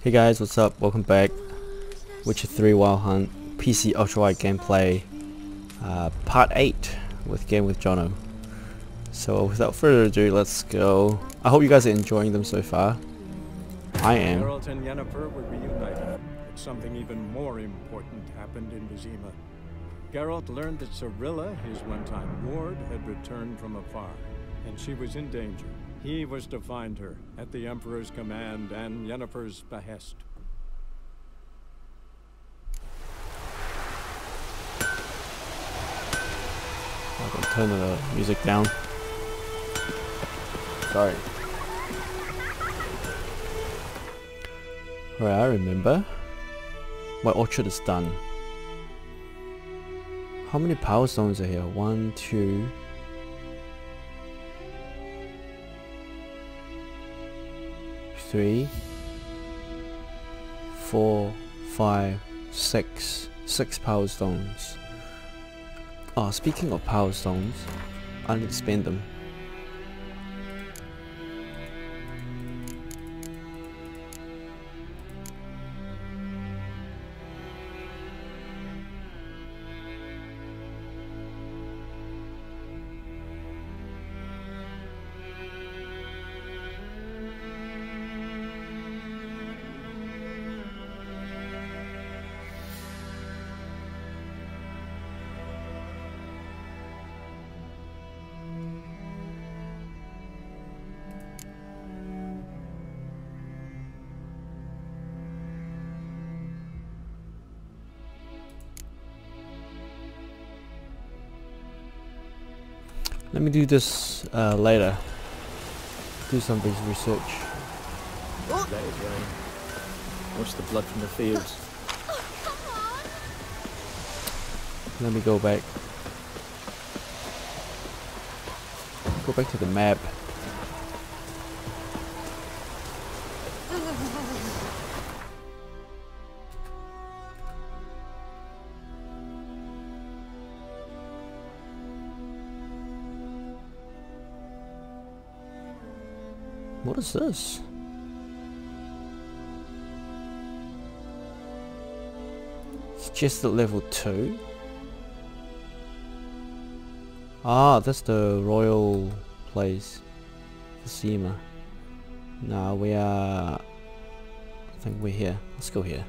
Hey guys, what's up? Welcome back. Witcher 3 Wild Hunt PC Ultra Wide gameplay, uh, part 8 with Game with Jono. So without further ado, let's go. I hope you guys are enjoying them so far. I am. Geralt and Yennefer were reunited, but something even more important happened in Vizima. Geralt learned that Cirilla, his one-time ward, had returned from afar, and she was in danger. He was to find her, at the Emperor's command and Yennefer's behest. I'm gonna turn the music down. Sorry. Right, I remember. My orchard is done. How many power stones are here? One, two. Three. Four, five, six. Six power stones. Oh, speaking of power stones, I need to spend them. Me do this uh, later. Do some basic research. It rain. Watch the blood from the fields. Let me go back. Go back to the map. What is this? It's just at level 2? Ah, that's the royal place. Vizima. Now we are... I think we're here. Let's go here.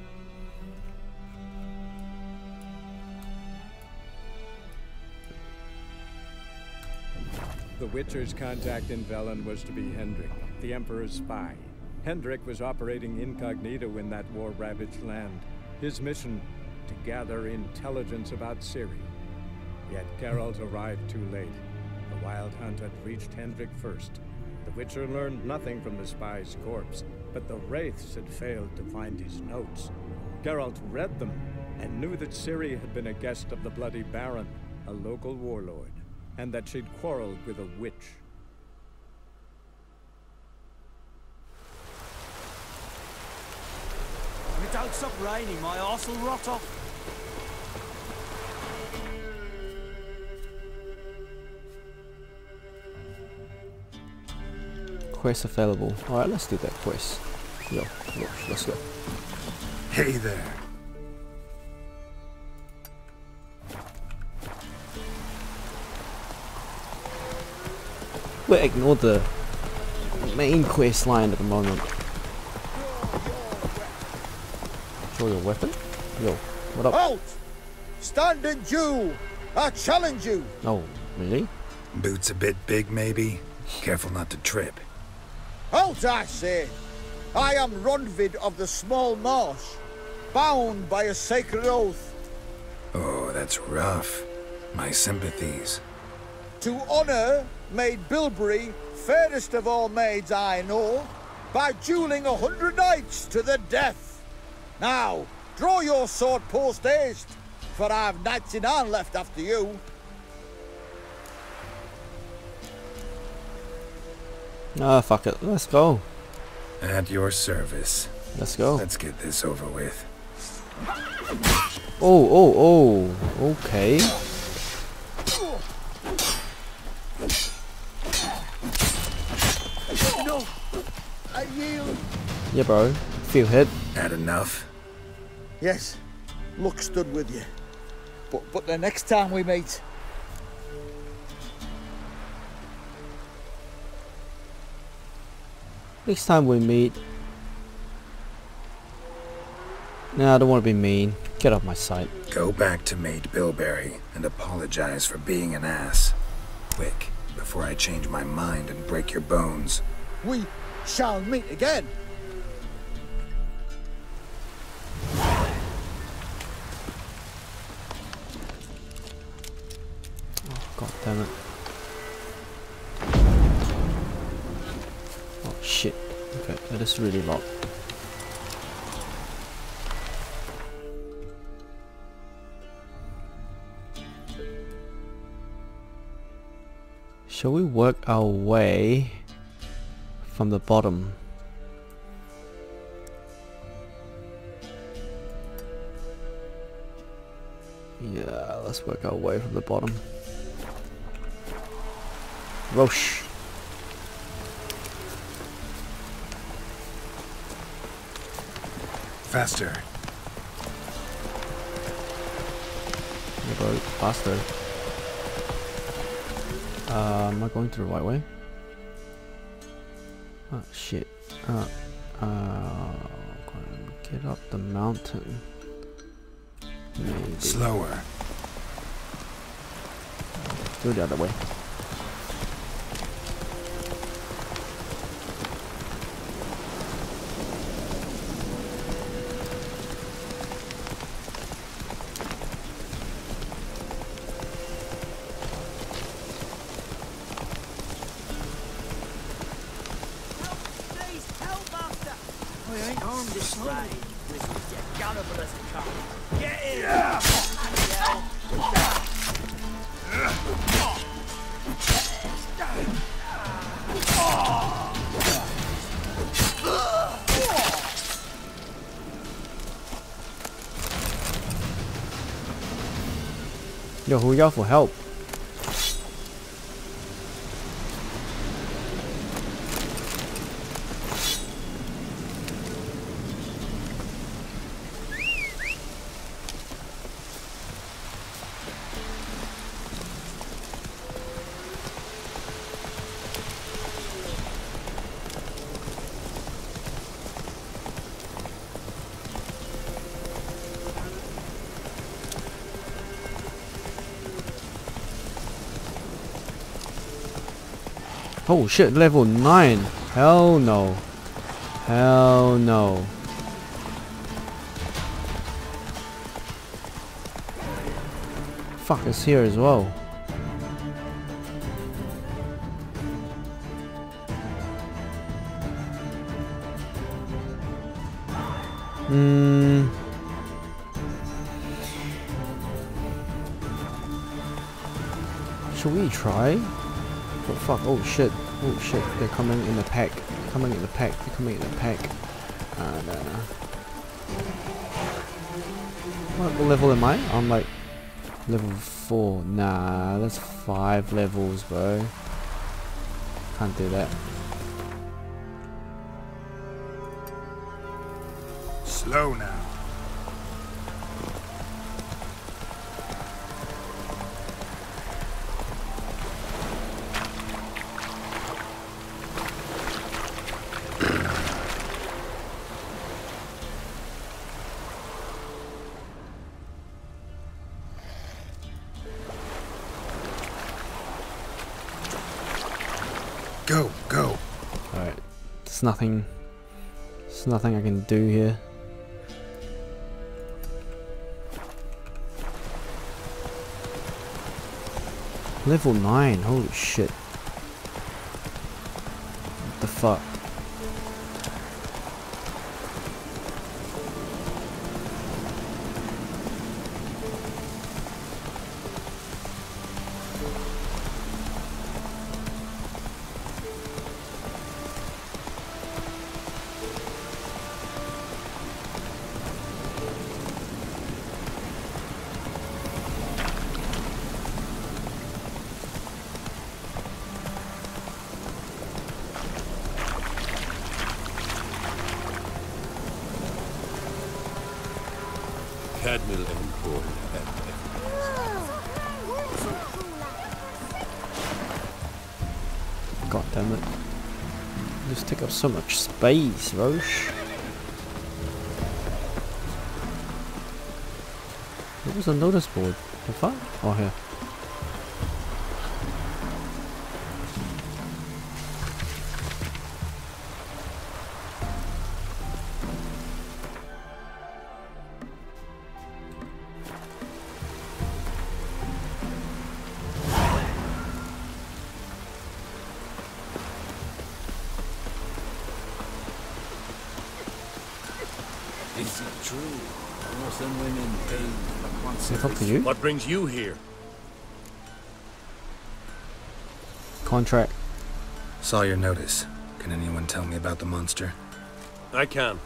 The Witcher's contact in Velen was to be Hendrik, the Emperor's spy. Hendrik was operating incognito in that war-ravaged land. His mission, to gather intelligence about Ciri. Yet Geralt arrived too late. The Wild Hunt had reached Hendrik first. The Witcher learned nothing from the spy's corpse, but the Wraiths had failed to find his notes. Geralt read them and knew that Ciri had been a guest of the Bloody Baron, a local warlord, and that she'd quarreled with a witch. If it don't stop raining, my arse will rot off. Quest available. Alright, let's do that quest. Yo, yo, let's go. Hey there. We'll ignore the main quest line at the moment. Show your weapon? Yo, what up? Halt! Stand and do! I challenge you! Oh, really? Boots a bit big, maybe? Careful not to trip. Halt, I say! I am Ronvid of the Small Marsh, bound by a sacred oath Oh, that's rough. My sympathies. To honor Maid Bilberry, fairest of all maids I know, by dueling a hundred knights to the death. Now, draw your sword post haste, for I've knights in hand left after you. Ah, fuck it. Let's go. At your service. Let's go. Let's get this over with. Oh, oh, oh. Okay. No, I yield. Yeah, bro. Feel hit. Had enough? Yes, luck stood with you. But, but the next time we meet, Next time we meet. Nah, I don't want to be mean. Get off my sight. Go back to Maid Bilberry and apologize for being an ass. Quick, before I change my mind and break your bones. we shall meet again. Damn it. Oh shit. Okay, that is really locked. Shall we work our way from the bottom? Yeah, let's work our way from the bottom. Roach. Faster. Go faster. Uh, am I going to the right way? Oh shit. Uh, uh, get up the mountain. Maybe. Slower. Do the other way. Yo, who y'all for help? Oh shit, level 9. Hell no. Hell no. Fuck is here as well. Oh shit, oh shit, they're coming in the pack, coming in the pack, they're coming in the pack. Uh, no, no. What level am I? I'm like level 4. Nah, that's 5 levels, bro. Can't do that. Nothing, there's nothing I can do here. Level 9, holy shit. What the fuck? So much space, Roach. What was the notice board? The fuck? Oh, here. You. What brings you here? Contract. Saw your notice. Can anyone tell me about the monster? I can.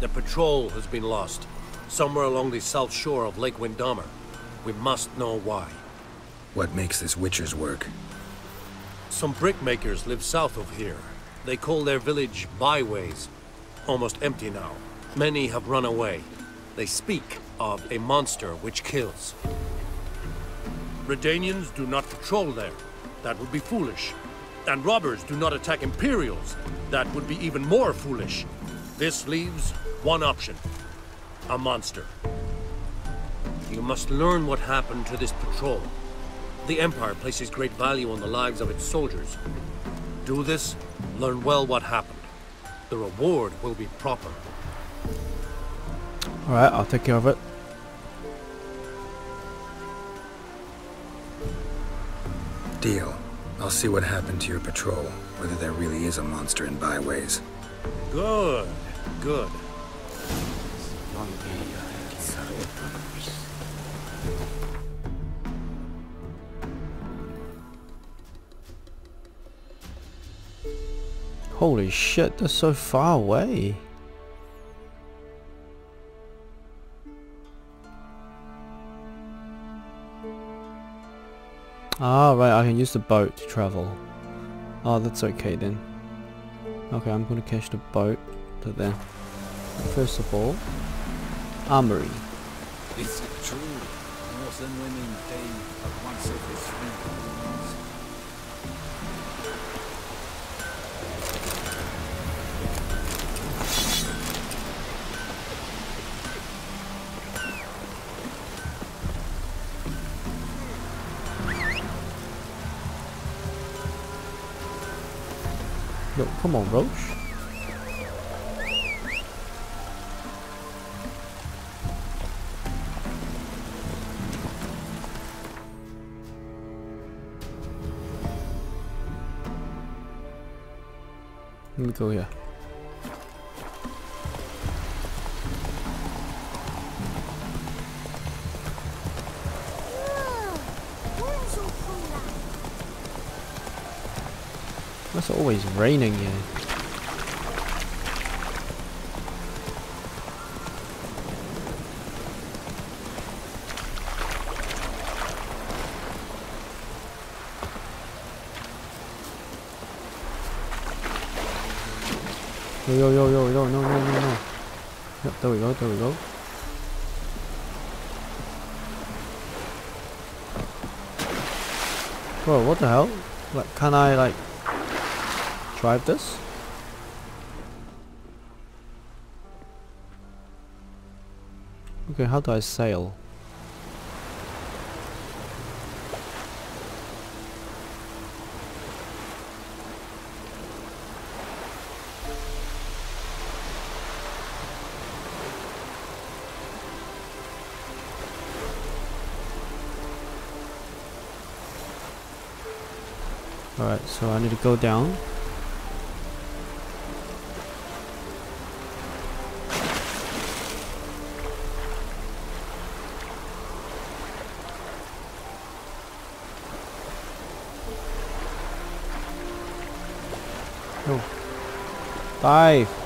The patrol has been lost. Somewhere along the south shore of Lake Windammer. We must know why. What makes this Witcher's work? Some brickmakers live south of here. They call their village byways. Almost empty now. Many have run away. They speak of a monster which kills. Redanians do not patrol there. That would be foolish. And robbers do not attack Imperials. That would be even more foolish. This leaves one option. A monster. You must learn what happened to this patrol. The Empire places great value on the lives of its soldiers. Do this, learn well what happened. The reward will be proper. Alright, I'll take care of it. Deal. I'll see what happened to your patrol, whether there really is a monster in byways. Good, good. Holy shit, they're so far away. Ah, right, I can use the boat to travel. Oh, that's okay then. Okay, I'm gonna catch the boat to there. First of all, armory. True? Northern women once. Come on, Roach. Let me go here. It's always raining here. Yo yo yo yo yo no no no no. Yep, there we go, there we go. Bro, what the hell? Like, can I like drive this? Okay, how do I sail? So I need to go down. Oh.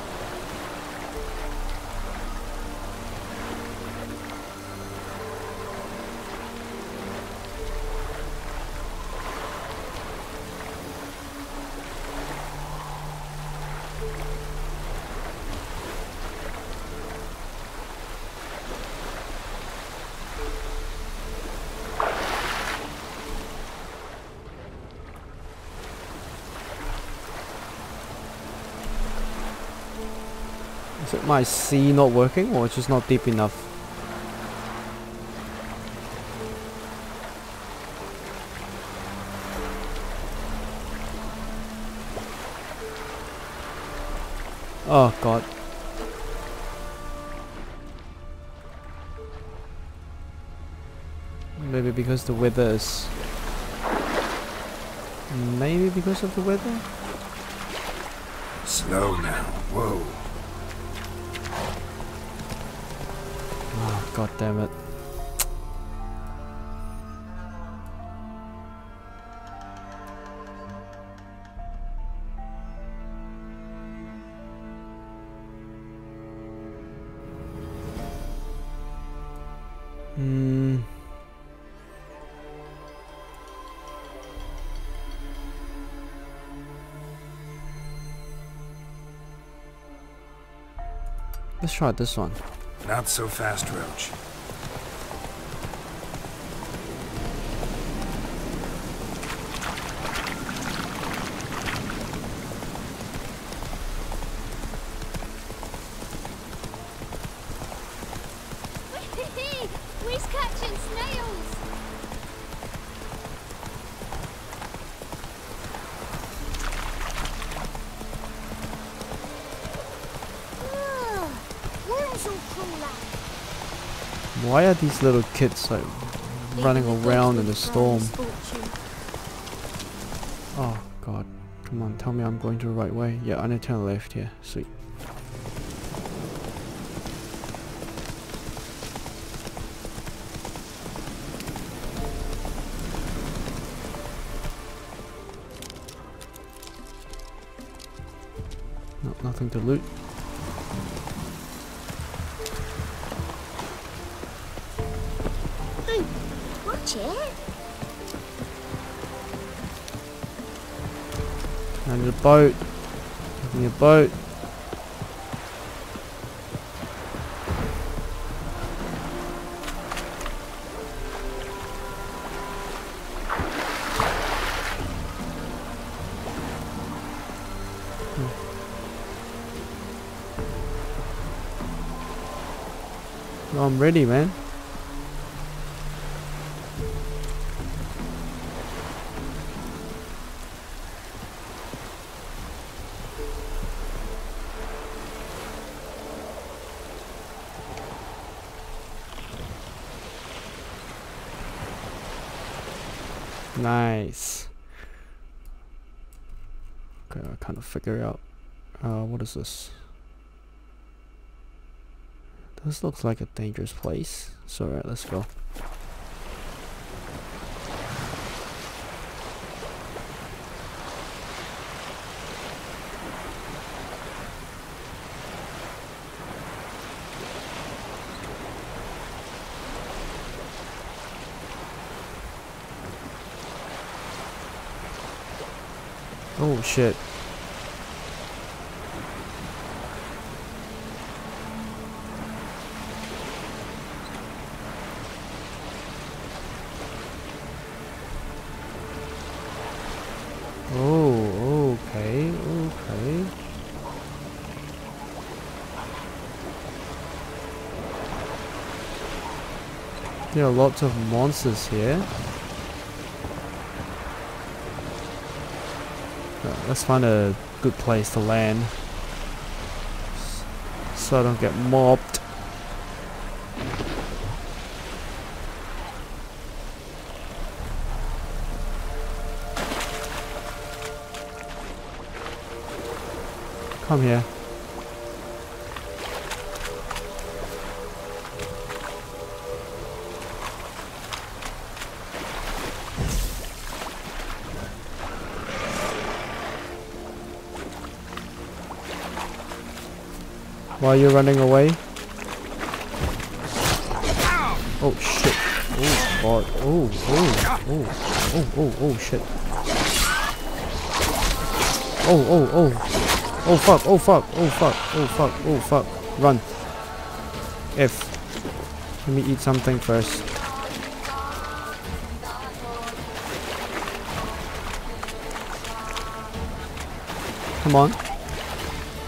My sea not working or it's just not deep enough? Oh god. Maybe because the weather is... Maybe because of the weather? Slow now. Whoa. God damn it. Hmm. Let's try this one. Not so fast, Roach. These little kids like running around in the storm? Oh god. Come on, tell me I'm going to the right way. Yeah, I need to turn left here. Sweet. No, nothing to loot. Boat. Give me a boat. Hmm. I'm ready, man. Nice. Okay, I kind of figure out. Uh, what is this? This looks like a dangerous place. So, alright, let's go. Shit. Oh, okay, okay. There are lots of monsters here. Let's find a good place to land. So I don't get mobbed. Come here. Why are running away? Oh shit. Oh god. Oh, oh, oh, oh, oh, oh, oh shit. Oh, oh, oh. Oh fuck, oh fuck, oh fuck, oh fuck, oh fuck. Run. F. Let me eat something first. Come on.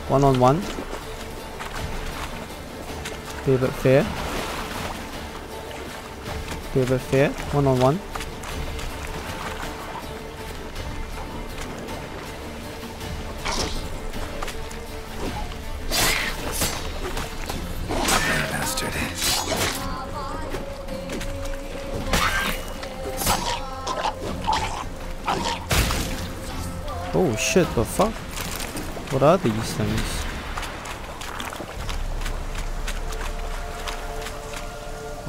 One on one. A bit fair. A bit fair. One on one. Oh shit, the fuck? What are these things?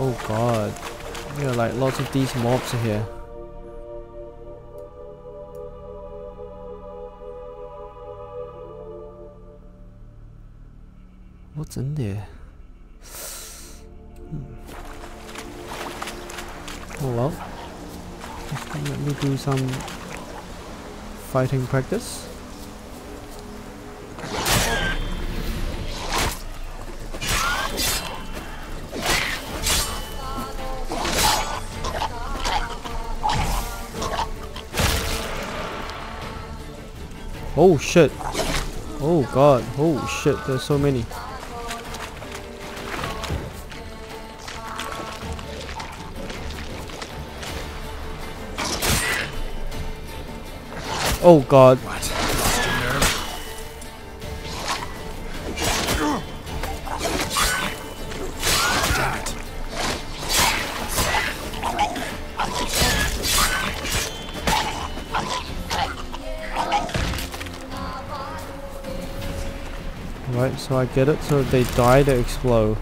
Oh god. Yeah, like lots of these mobs are here. What's in there? Hmm. Oh well. Let me do some fighting practice. Oh shit. Oh god. Oh shit, there's so many. Oh god. What? Right, so I get it. So if they die, they explode.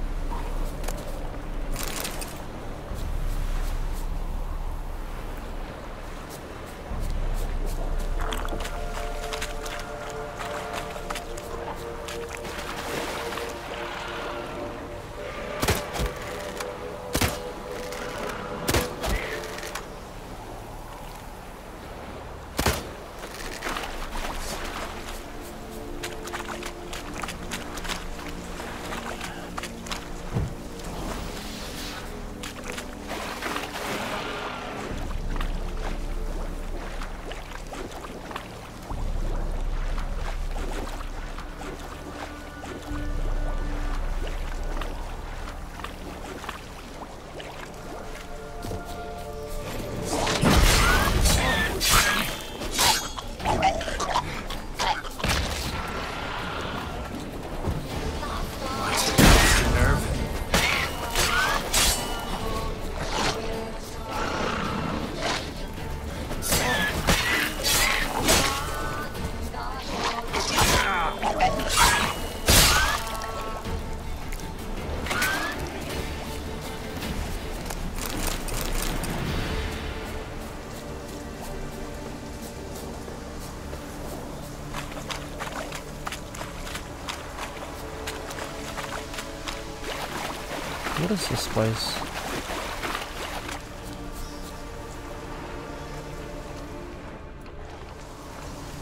Place?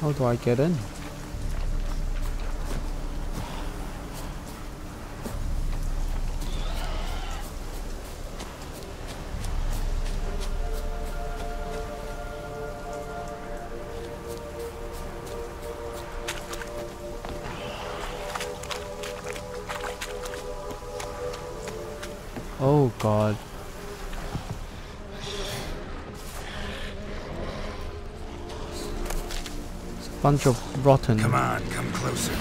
How do I get in? Bunch of rotten. Come on, come closer.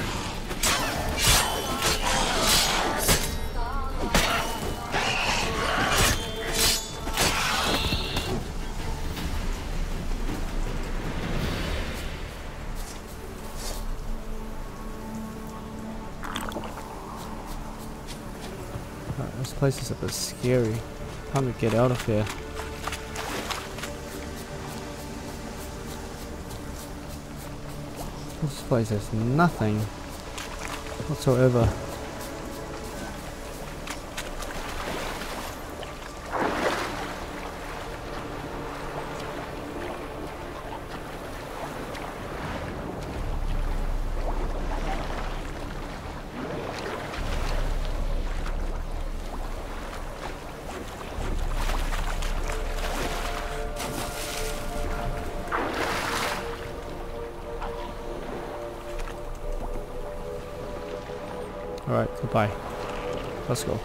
This place is a bit scary. Time to get out of here. This place has nothing whatsoever. Let's go.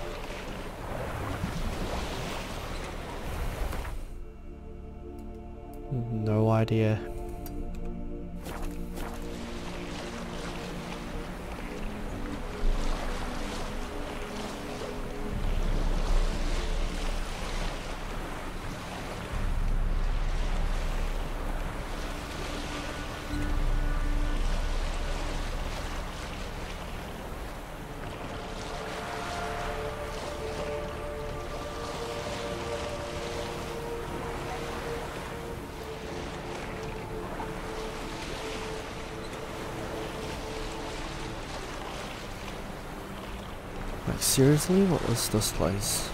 Seriously, what was this place?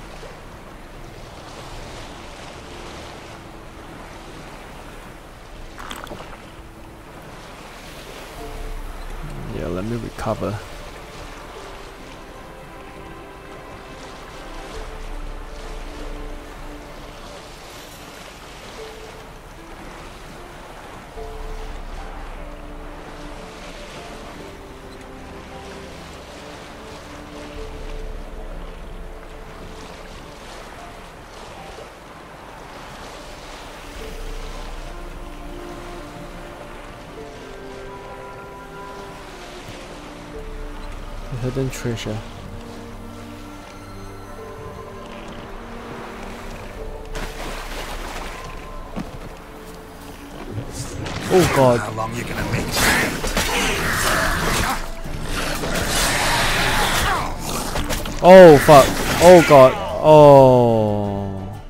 Yeah, let me recover. The hidden treasure. Oh god. How long you gonna make Oh fuck. Oh god. Oh.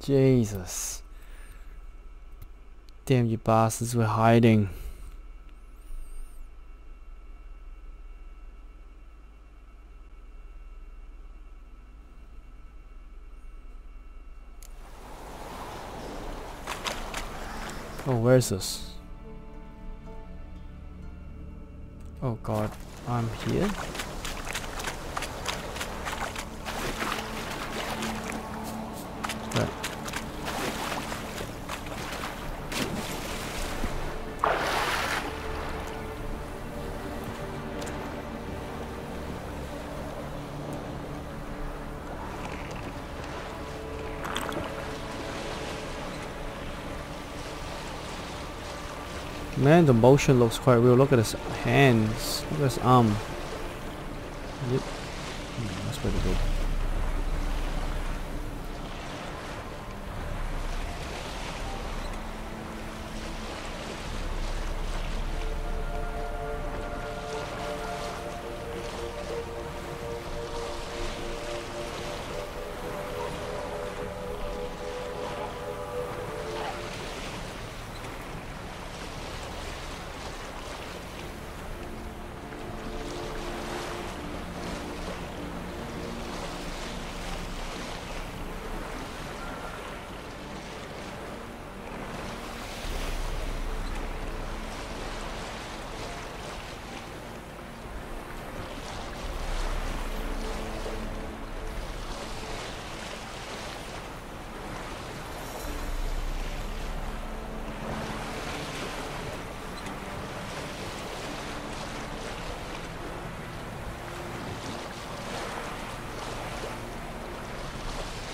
Jesus. Damn you bastards, we're hiding. Oh, where's this? Oh god, I'm here? Man, the motion looks quite real. Look at his hands. Look at his arm. Yep. Hmm, that's pretty good.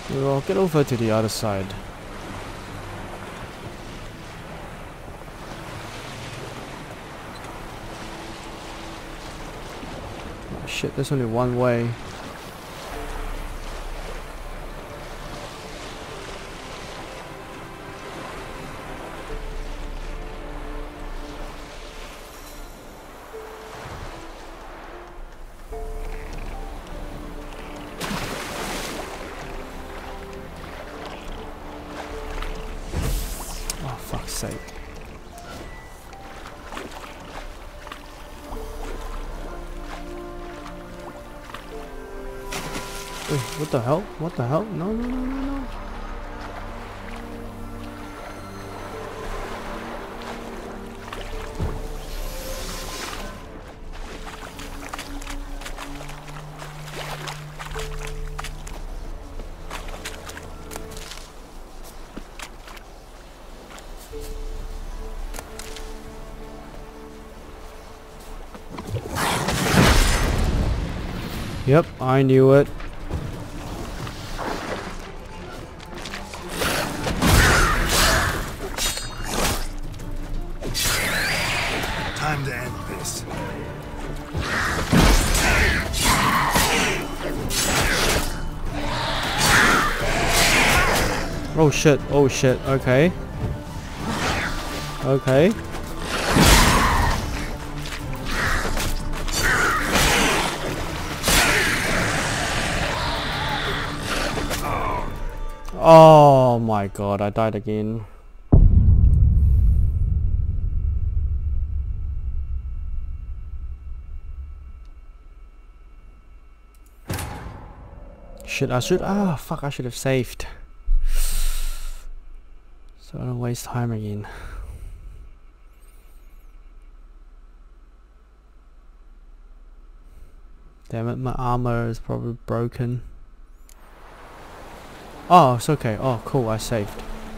Well, get over to the other side. Shit, there's only one way. What the hell? What the hell? No, no, no, no, no. Yep, I knew it. Shit, oh shit, okay. Okay. Oh my god, I died again. Shit, I should- ah, fuck, I should have saved. Waste time again. Damn it, my armor is probably broken. Oh, it's okay. Oh, cool, I saved.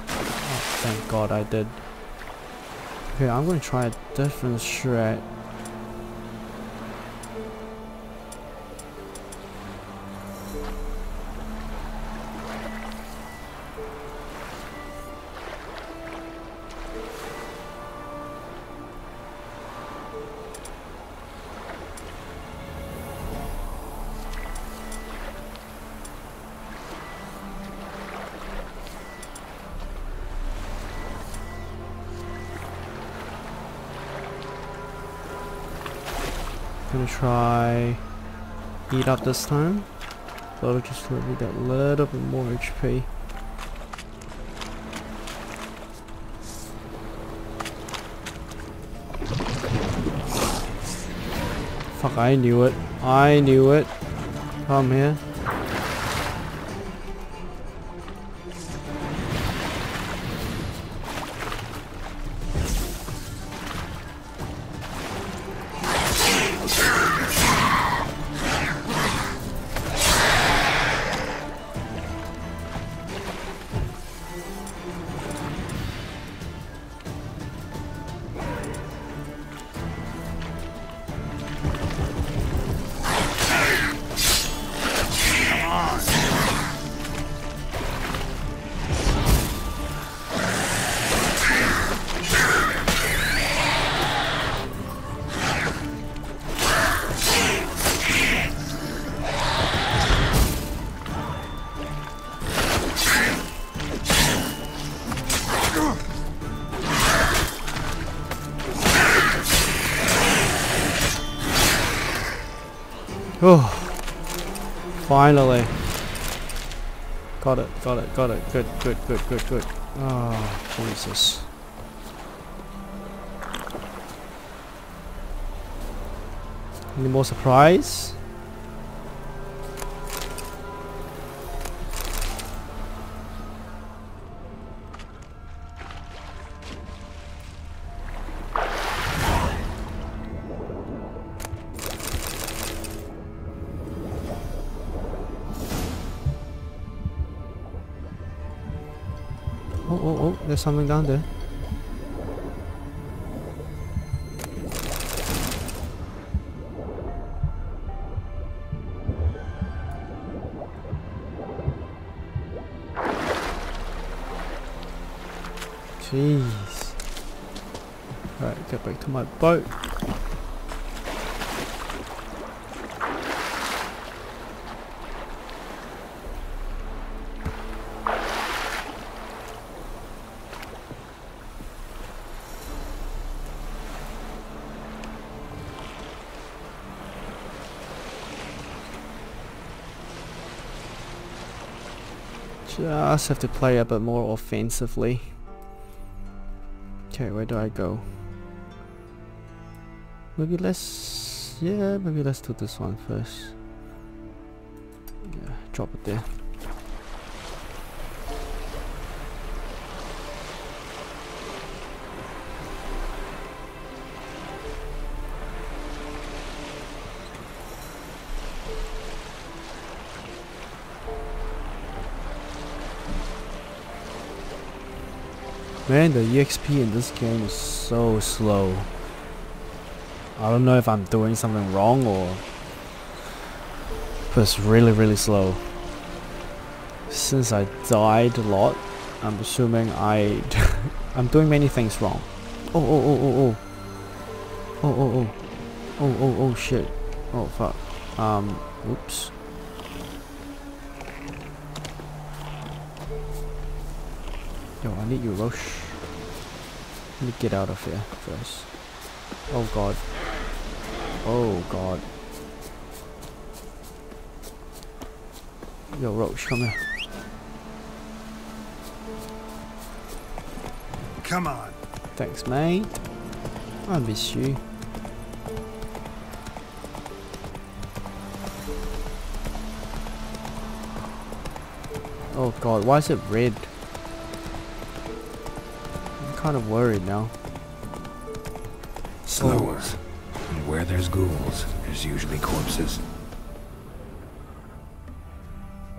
Oh, thank god I did. Okay, I'm gonna try a different strat. Try eat up this time. That'll just let me a little bit more HP. Fuck, I knew it. I knew it. Oh, Come here. It, got it. Good, good, good, good, good. Oh, Jesus. Any more surprise? There's something down there. Jeez. Alright, get back to my boat. Have to play a bit more offensively. Okay, where do I go? Maybe let's... Yeah, maybe let's do this one first. Yeah, drop it there. Man, the EXP in this game is so slow. I don't know if I'm doing something wrong or... was really really slow. Since I died a lot, I'm assuming I I'm doing many things wrong. Oh oh oh oh oh. Oh oh oh. Oh oh oh shit. Oh fuck. Um oops. Need you, Roach. Let me get out of here first. Oh god. Oh god. Yo, Roach, come here. Come on. Thanks, mate. I miss you. Oh god, why is it red? I'm kind of worried now. Slower. And where there's ghouls, there's usually corpses.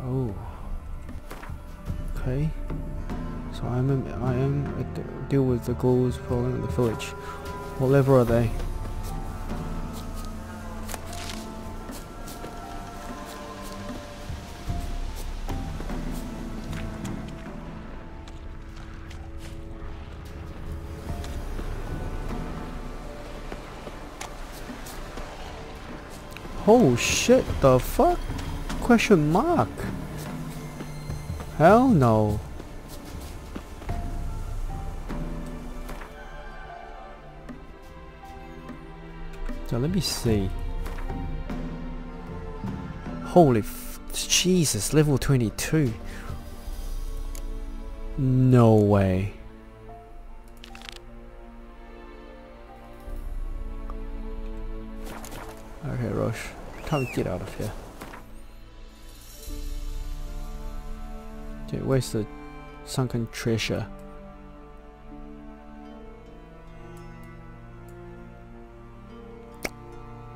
Oh. Okay. So I'm a, I am a d deal with the ghouls falling in the village. What level are they? Shit, the fuck? Question mark. Hell no. So let me see. Holy Jesus, level 22. No way. To get out of here. Okay, where's the sunken treasure?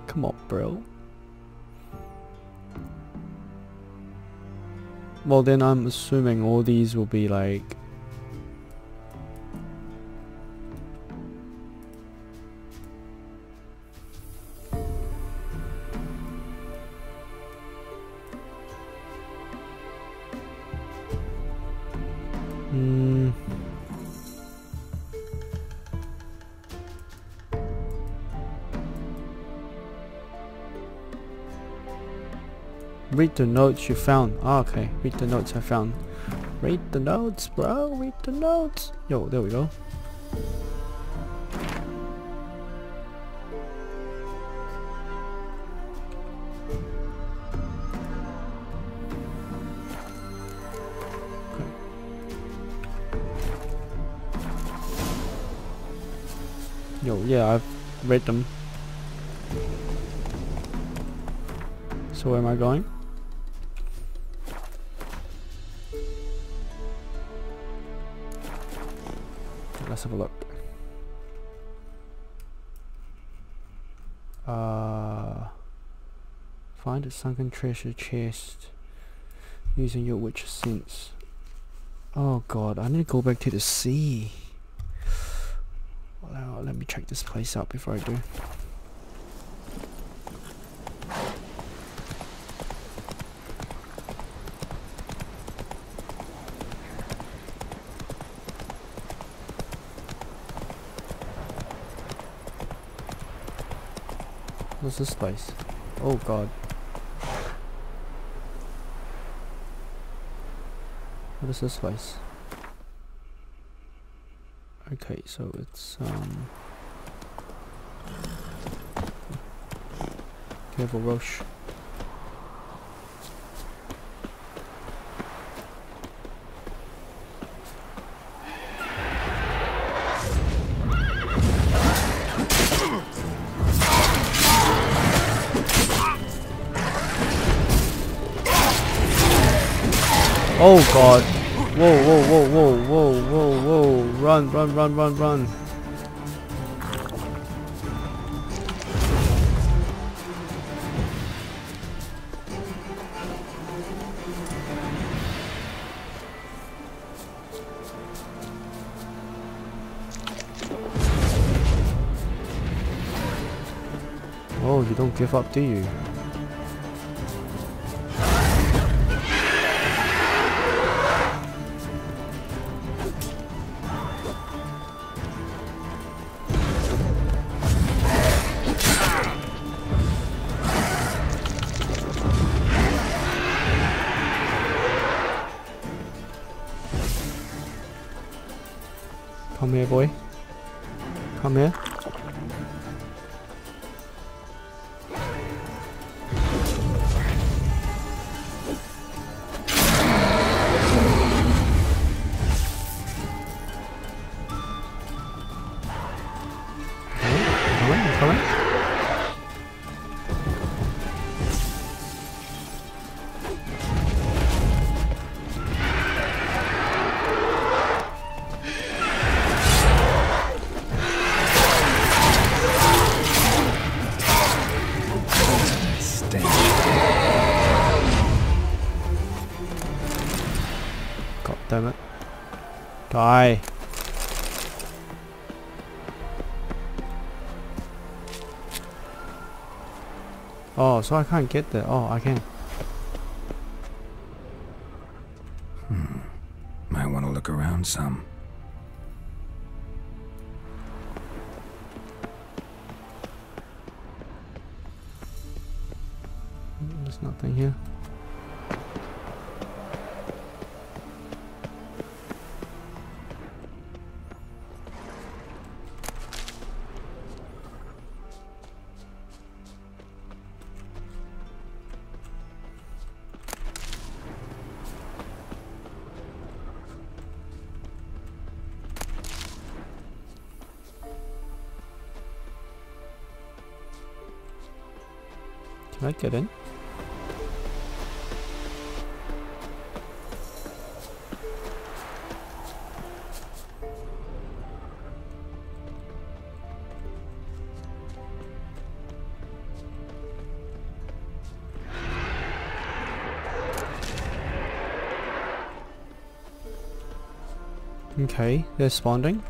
Come on, bro. Well, then I'm assuming all these will be like... Read the notes you found. Ah, okay. Read the notes I found. Read the notes, bro. Read the notes. Yo, there we go. Yo, yeah, I've read them. So where am I going? Have a look. Uh, find a sunken treasure chest using your witch sense. Oh god, I need to go back to the sea. Well, let me check this place out before I do. What's this place? Oh god. What is this place? Okay, so it's um Careful Roach. Oh god. Whoa, whoa, whoa, whoa, whoa, whoa, whoa. Run, run, run, run, run. Oh, you don't give up, do you? Damn it. Die. Oh, so I can't get there. Oh, I can. Get in? Okay, they're spawning.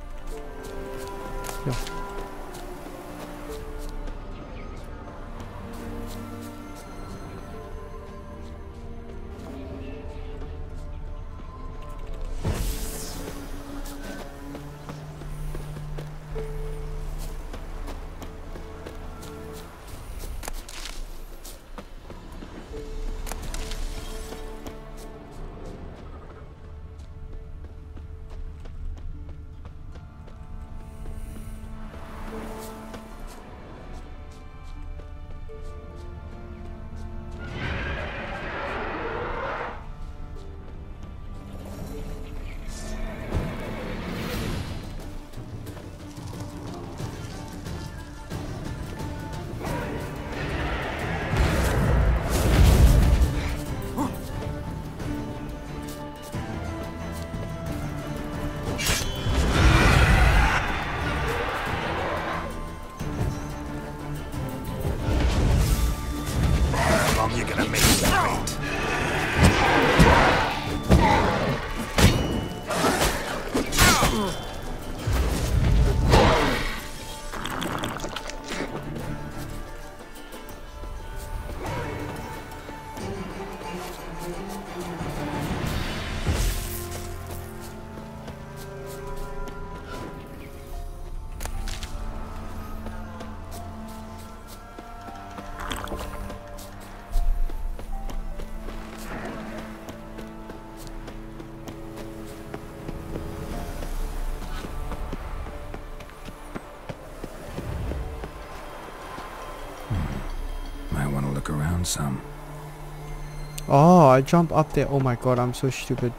I jump up there. Oh my god, I'm so stupid.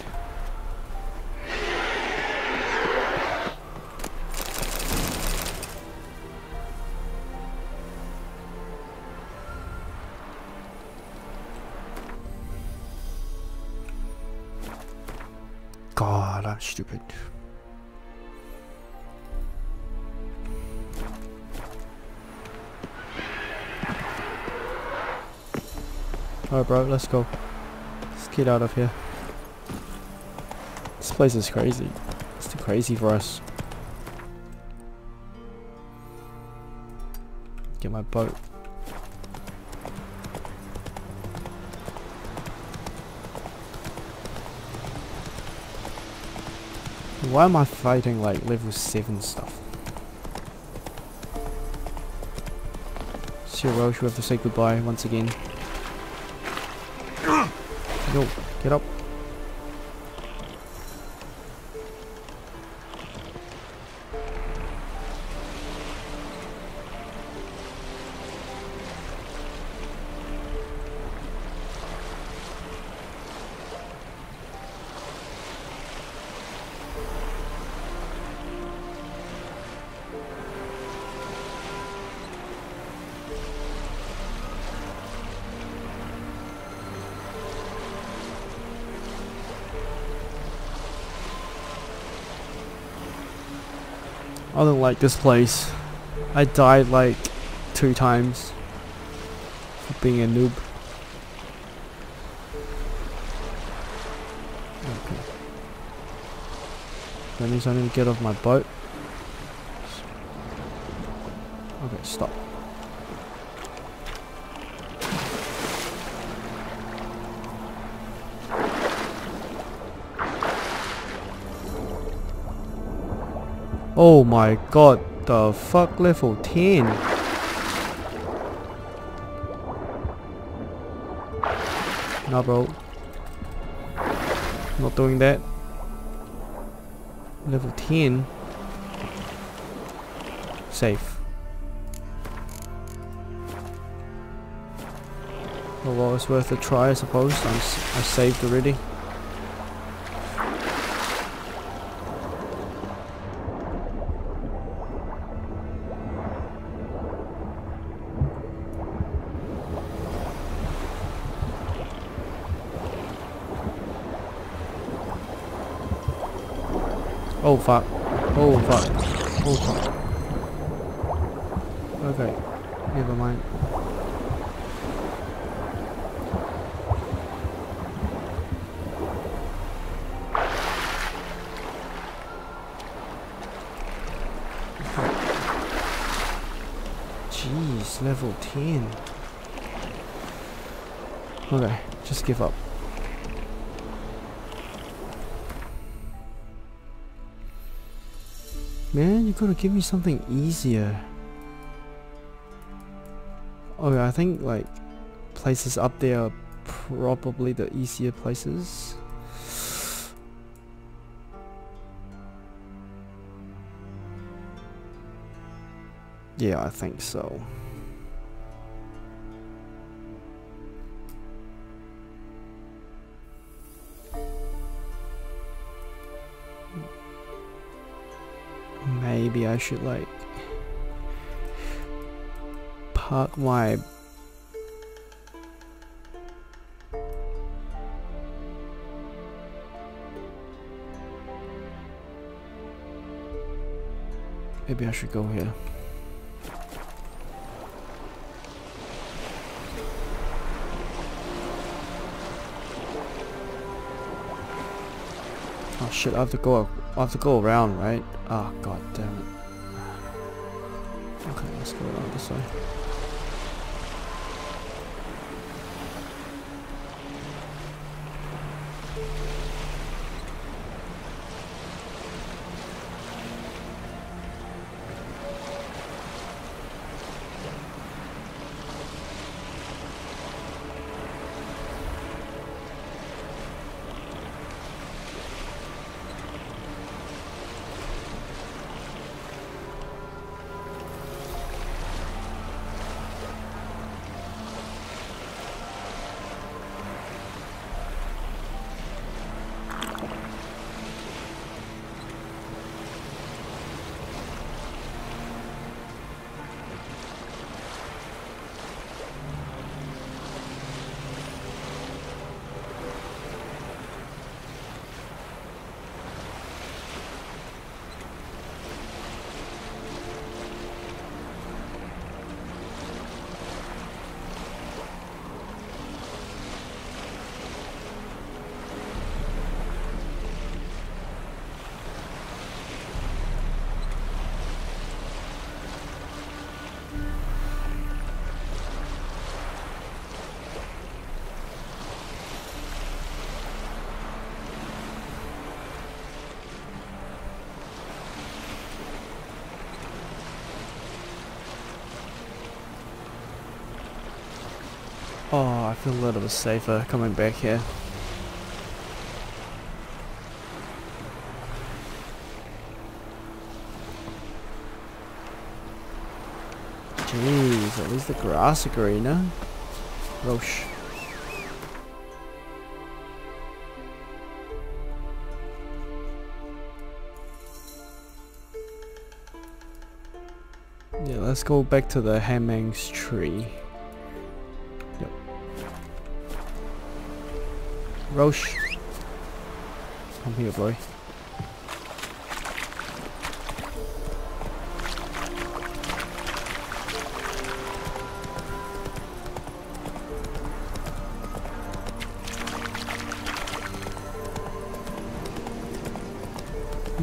God, I'm stupid. Alright bro, let's go. Get out of here. This place is crazy. It's too crazy for us. Get my boat. Why am I fighting like level 7 stuff? Sir Roach, we have to say goodbye once again. Yo, get up. I don't like this place. I died like two times for being a noob. Okay. That means I need to get off my boat. Okay, stop. Oh my god, the fuck level 10? Nah bro. Not doing that. Level 10? Safe. Oh well, it's worth a try I suppose. I'm I saved already. Fuck. Oh fuck. Oh fuck. Okay. Never mind. Jeez, level 10. Okay, just give up. Gotta give me something easier. Okay, I think like places up there are probably the easier places. Yeah, I think so. I should like park my Maybe I should go here. Oh shit, I have to go I have to go around, right? Oh god damn it. Okay, let's go around this way. I feel a little bit safer coming back here. Jeez, at least the grass are greener. Roach. Yeah, let's go back to the hangman's tree. Roach. Come here, boy.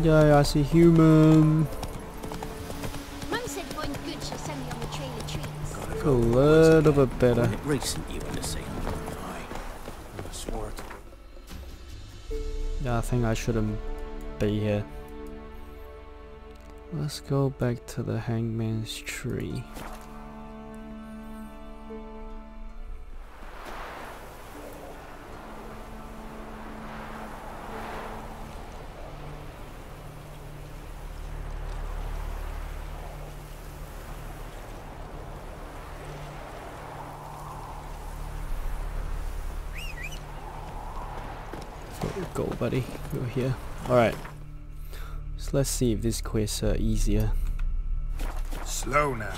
Yeah, I see human. A little bit better. Recent, you understand. Yeah, I think I shouldn't be here. Let's go back to the hangman's tree. Buddy. Go here. Alright. So let's see if these quests are easier. Slow now.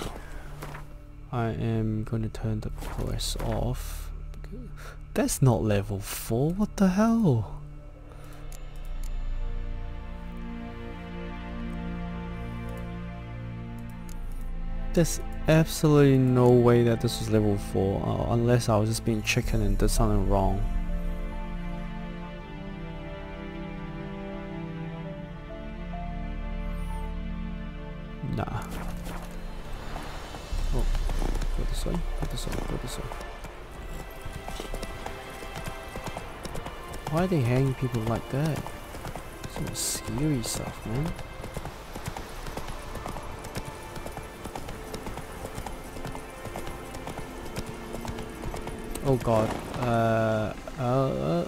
I am gonna turn the quest off. That's not level 4, what the hell? There's absolutely no way that this was level 4, uh, unless I was just being chicken and did something wrong. Why they hanging people like that? Some scary stuff, man. Oh god. Uh, uh, uh,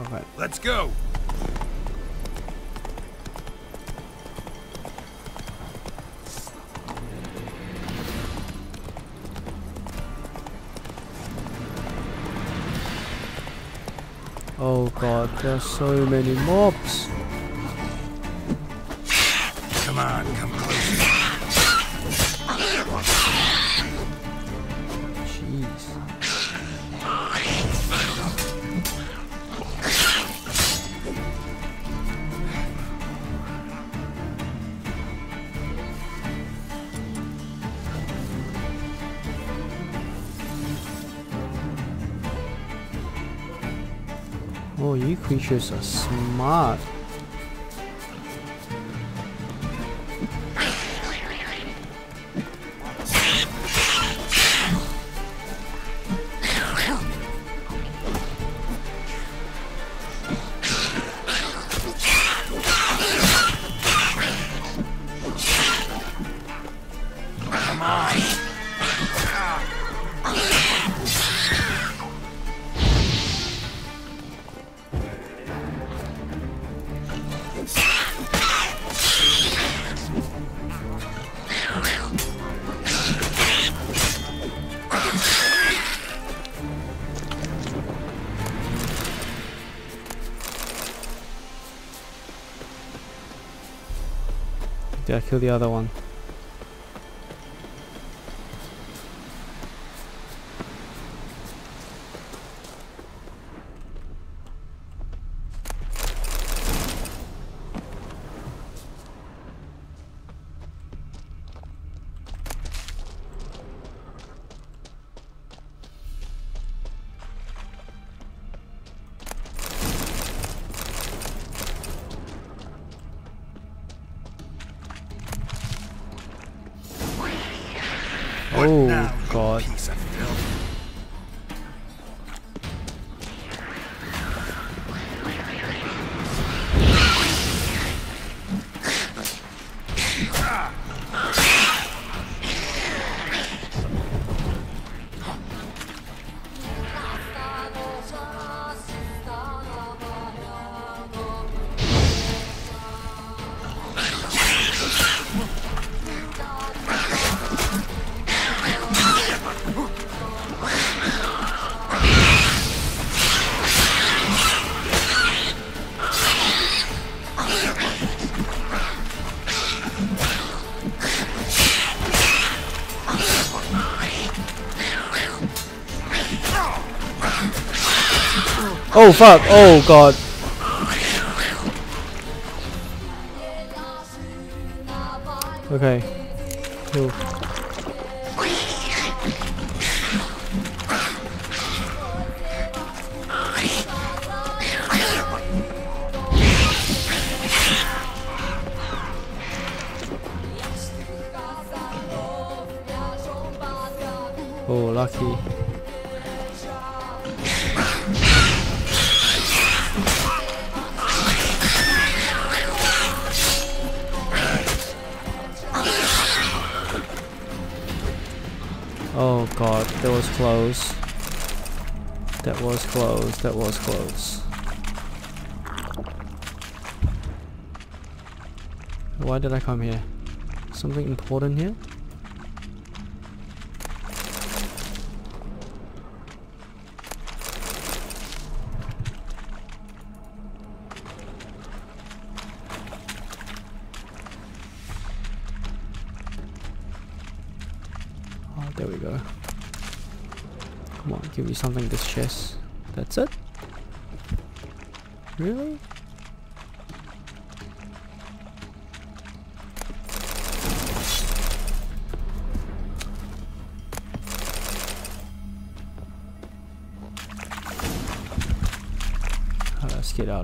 okay. Let's go. So many mobs. Come on, come closer. Creatures are smart. Kill the other one? Oh fuck! Oh god! Okay. Why did I come here? Something important here? Oh, there we go. Come on, give me something this chest. That's it? Really?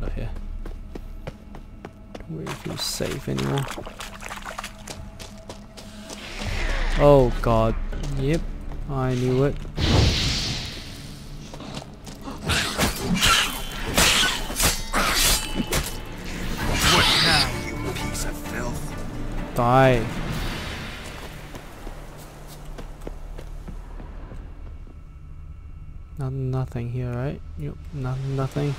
Out of here. Where feel safe anymore. Oh god. Yep. I knew it. What now, you piece of filth? Die. Not, nothing here, right? Yep, no, nothing.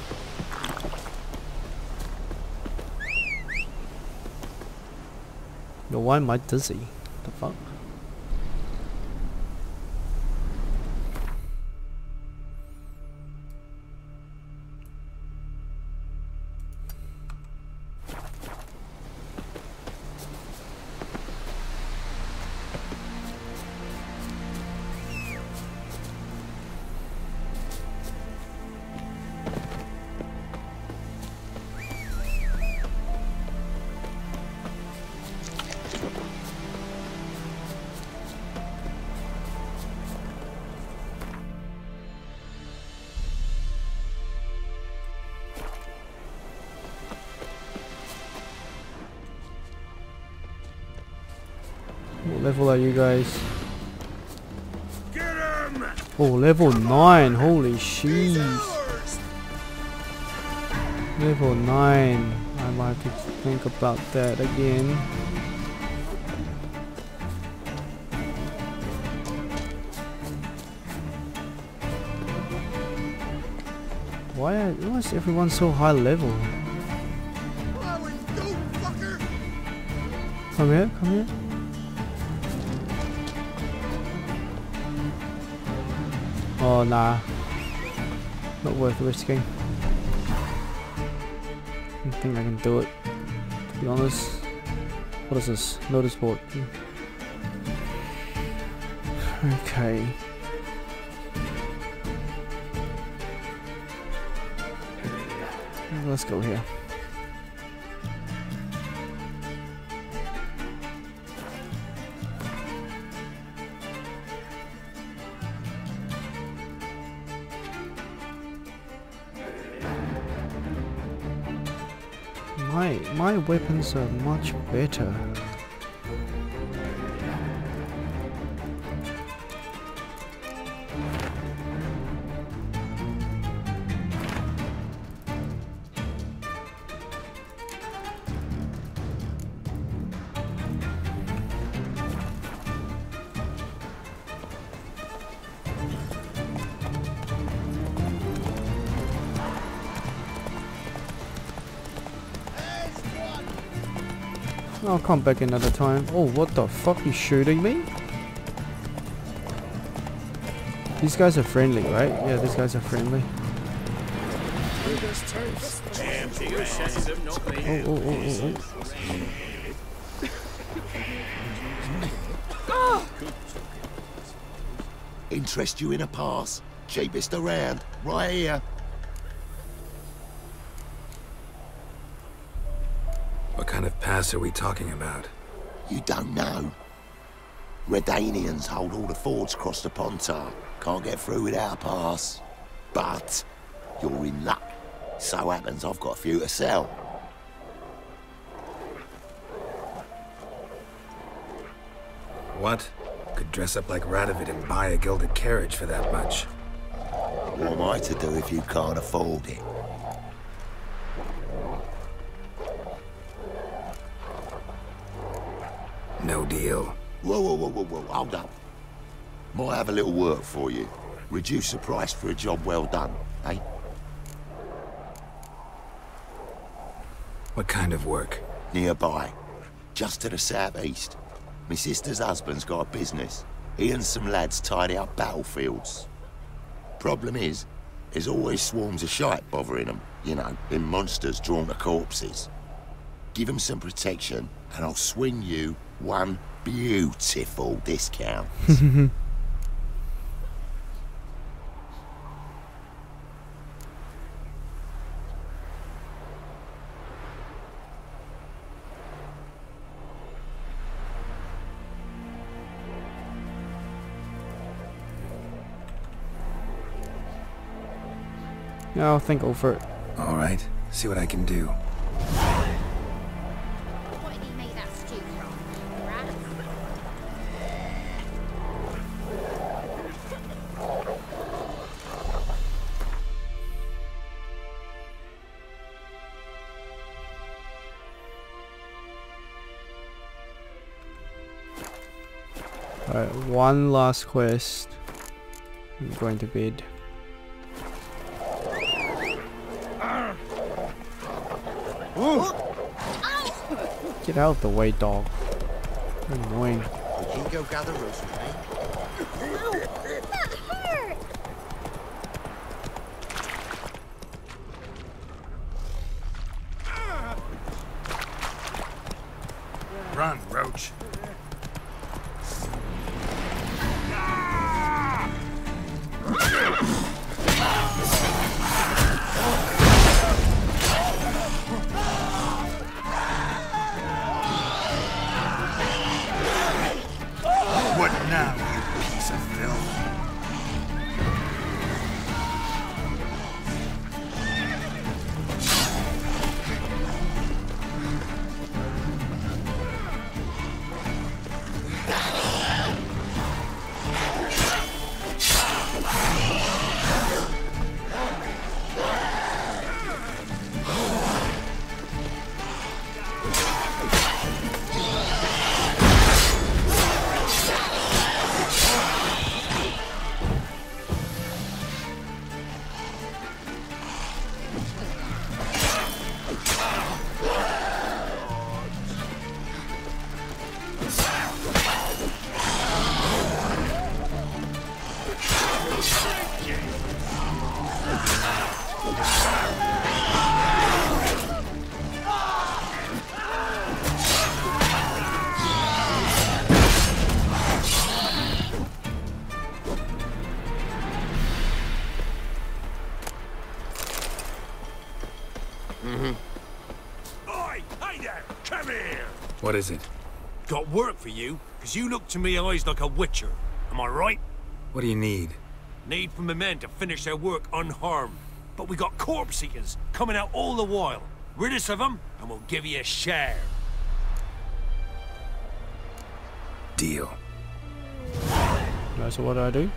Yo, why am I dizzy? The fuck? Level are you guys? Oh, level 9. Holy shit. Level 9. I might have to think about that again. Why, why is everyone so high level? Come here, come here. Oh nah. Not worth risking. I think I can do it. To be honest. What is this? Notice board. Okay. Let's go here. Weapons are much better. I'll come back another time. Oh, what the fuck? You shooting me? These guys are friendly, right? Yeah, these guys are friendly. Oh, oh, oh, oh, oh. Interest you in a pass? Cheapest around, right here. Of are we talking about? You don't know. Redanians hold all the fords across the Pontar. Can't get through without a pass. But you're in luck. So happens I've got a few to sell. What? Could dress up like Radovid and buy a gilded carriage for that much. What am I to do if you can't afford it? Deal. Whoa, whoa, whoa, whoa, whoa, hold up. Might have a little work for you. Reduce the price for a job well done, eh? What kind of work? Nearby. Just to the southeast. My sister's husband's got a business. He and some lads tidy up battlefields. Problem is, there's always swarms of shite bothering them. You know, them monsters drawn to corpses. Give them some protection, and I'll swing you one beautiful discount. Yeah, I'll think over it. All right, see what I can do. One last quest. I'm going to bed. Get out of the way, dog. You're annoying. You go gather roots Got work for you, because you look to me eyes like a witcher. Am I right? What do you need? Need for my men to finish their work unharmed. But we got corpse eaters coming out all the while. Rid us of them, and we'll give you a share. Deal. Right, so what do I do?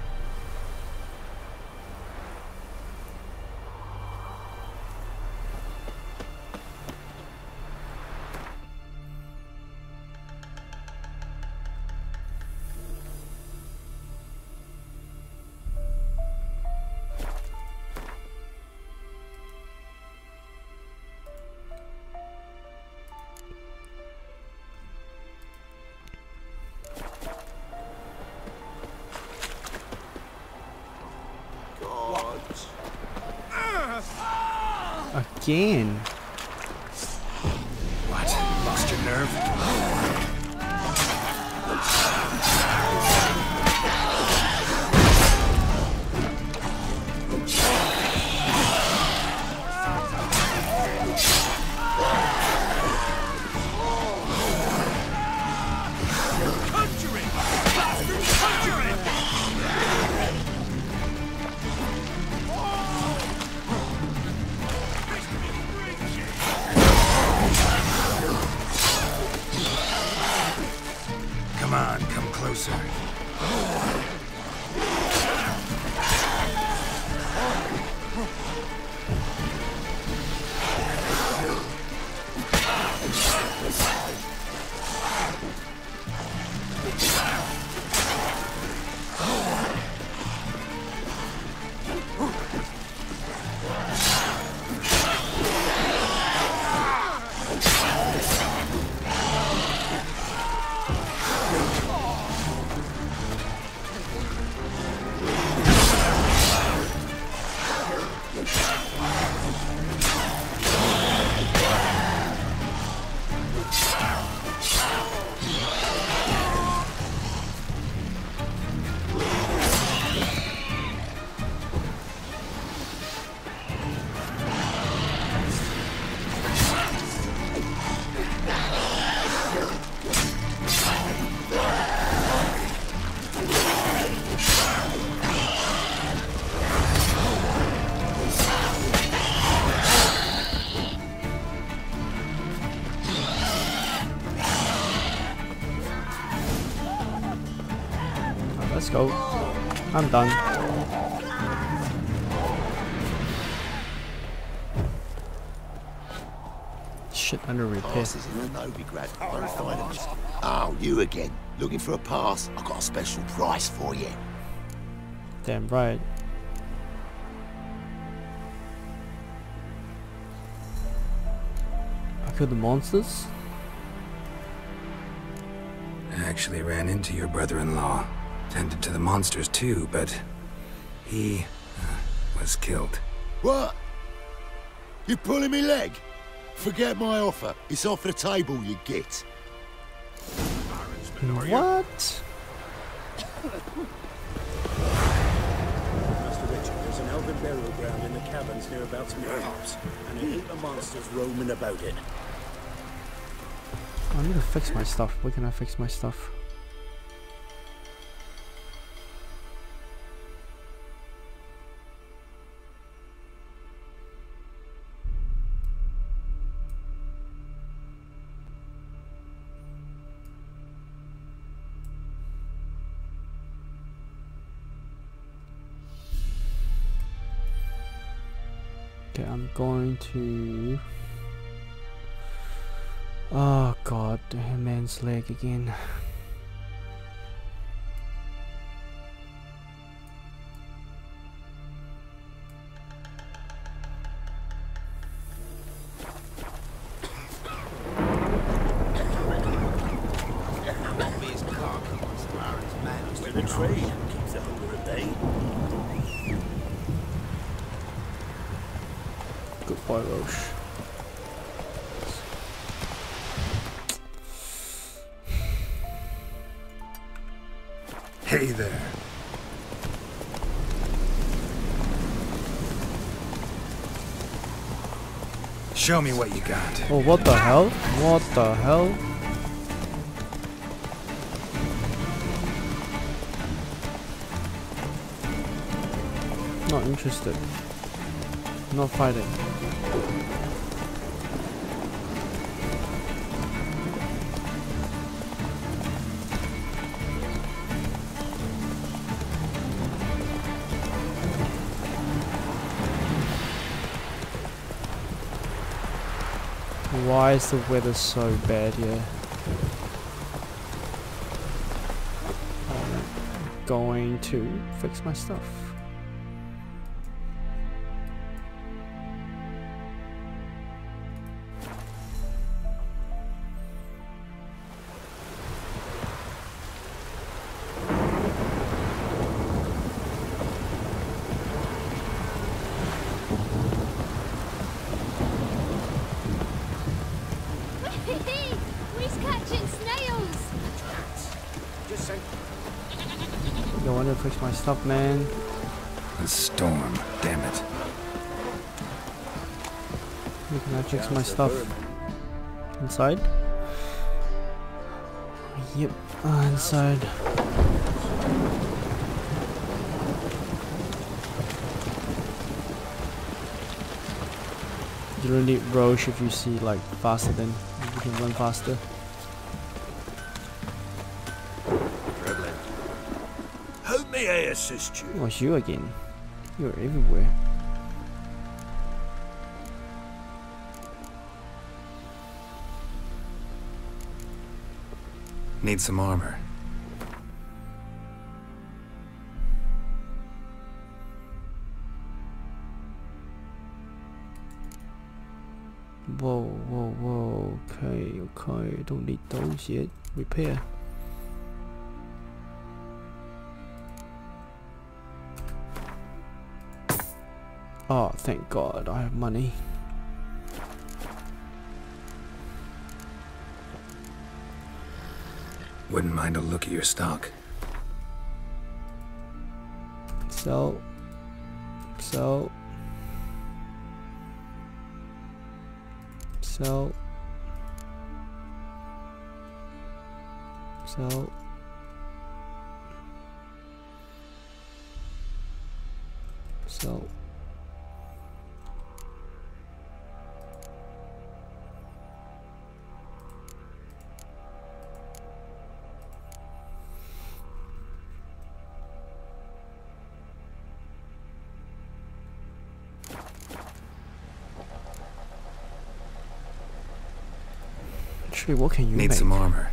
Again. Go. I'm done. Shit under repair. Passes in the Novigrad. Won't find 'em. Oh, you again. Looking for a pass? I've got a special price for you. Damn right. I killed the monsters? I actually ran into your brother-in-law. Tended to the monsters too, but he uh, was killed. What? You pulling me leg? Forget my offer. It's off the table, you git. What? Master Richard, there's an elven burial ground in the caverns hereabouts near Hops, and a heap of monsters roaming about it. I need to fix my stuff. Where can I fix my stuff? Going to... Oh god, the man's leg again. Show me what you got. Oh, what the hell? What the hell? Not interested. Not fighting. Why is the weather so bad here? I'm going to fix my stuff. Stuff? Inside? Yep, uh, inside. You don't need Roach if you see like faster than you can run faster. May I assist you? Oh, it's you again. You're everywhere. Need some armor. Whoa, whoa, whoa. Okay, okay. Don't need those yet. Repair. Oh, thank God I have money. Wouldn't mind a look at your stock. So, so, so, so, so. Actually, what can you Need make? some armor.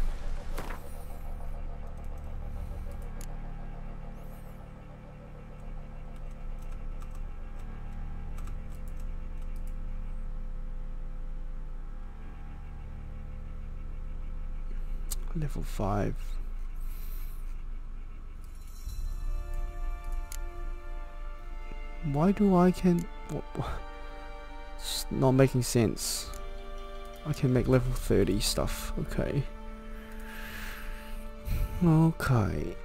Level 5. Why do I can... It's not making sense. I can make level 30 stuff. Okay. Okay.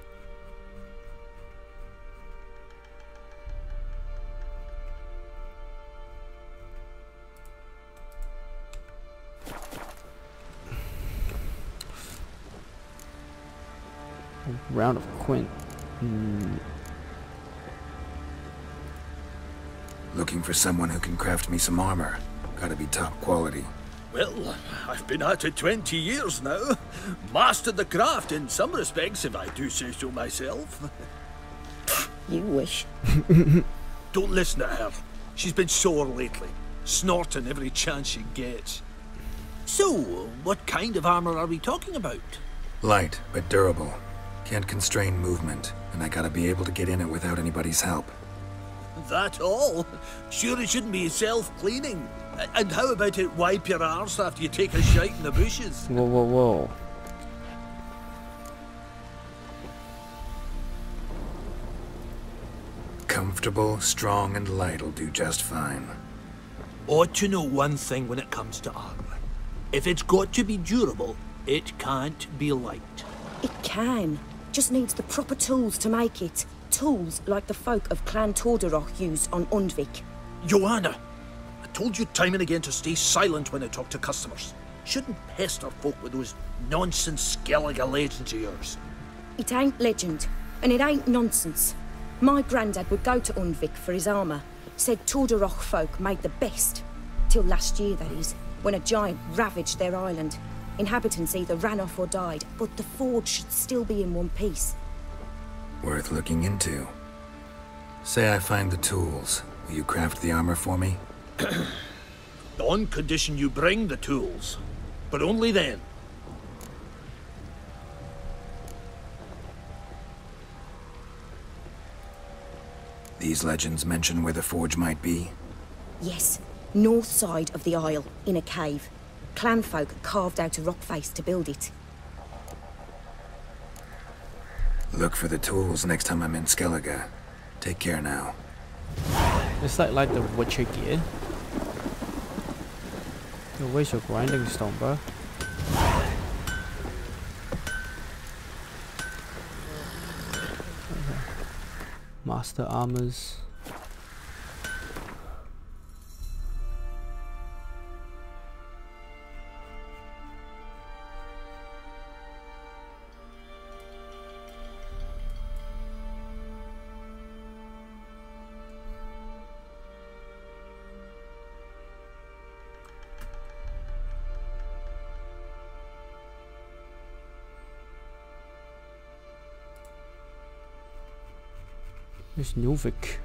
Round of Gwent. Hmm. Looking for someone who can craft me some armor. Gotta be top quality. Well, I've been at it 20 years now. Mastered the craft in some respects, if I do say so myself. You wish. Don't listen to her. She's been sore lately, snorting every chance she gets. So, what kind of armor are we talking about? Light, but durable. Can't constrain movement, and I gotta be able to get in it without anybody's help. That all? Sure it shouldn't be self-cleaning. A- And how about it wipe your arse after you take a shite in the bushes? Whoa, whoa, whoa. Comfortable, strong, and light'll do just fine. Ought to know one thing when it comes to armor. If it's got to be durable, it can't be light. It can. Just needs the proper tools to make it. Tools like the folk of Clan Tordarroch use on Undvik. Yoana, I told you time and again to stay silent when I talk to customers. Shouldn't pester folk with those nonsense Skellige legends of yours. It ain't legend, and it ain't nonsense. My granddad would go to Undvik for his armour. Said Tordarroch folk made the best. Till last year, that is, when a giant ravaged their island. Inhabitants either ran off or died, but the forge should still be in one piece. Worth looking into. Say I find the tools. Will you craft the armor for me? On condition you bring the tools. But only then. These legends mention where the forge might be. Yes, north side of the isle, in a cave. Clanfolk carved out a rock face to build it. Look for the tools next time I'm in Skellige. Take care now. It's like like the Witcher gear. Yo, where's your grinding stone, bro? Okay. Master armors. There's Novik.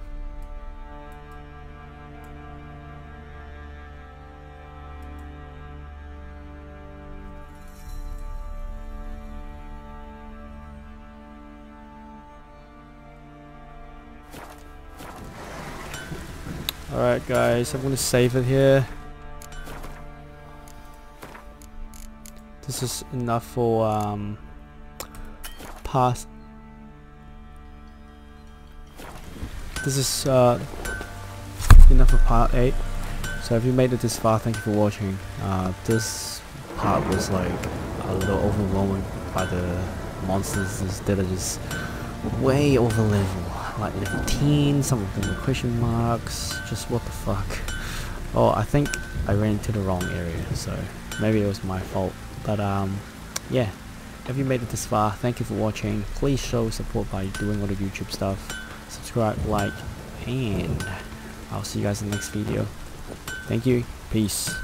Alright guys, I'm gonna save it here. This is enough for um pass this is uh, enough for part 8 so if you made it this far thank you for watching. Uh, this part was like a little overwhelming by the monsters. That are just way over level like level 10 some of them were question marks. Just what the fuck? Oh I think I ran into the wrong area so maybe it was my fault. But um yeah. If you made it this far thank you for watching. Please show support by doing all the YouTube stuff subscribe, like, and I'll see you guys in the next video. Thank you. Peace.